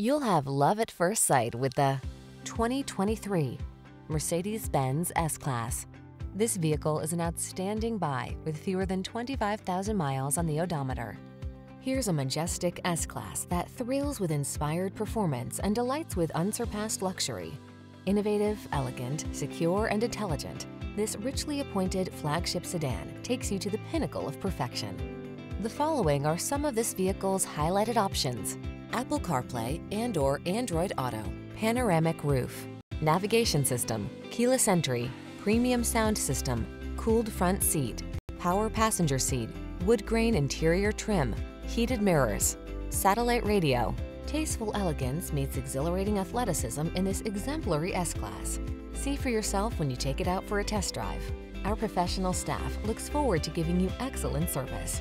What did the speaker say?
You'll have love at first sight with the 2023 Mercedes-Benz S-Class. This vehicle is an outstanding buy with fewer than 25,000 miles on the odometer. Here's a majestic S-Class that thrills with inspired performance and delights with unsurpassed luxury. Innovative, elegant, secure, and intelligent, this richly appointed flagship sedan takes you to the pinnacle of perfection. The following are some of this vehicle's highlighted options. Apple CarPlay and or Android Auto, panoramic roof, navigation system, keyless entry, premium sound system, cooled front seat, power passenger seat, wood grain interior trim, heated mirrors, satellite radio. Tasteful elegance meets exhilarating athleticism in this exemplary S-Class. See for yourself when you take it out for a test drive. Our professional staff looks forward to giving you excellent service.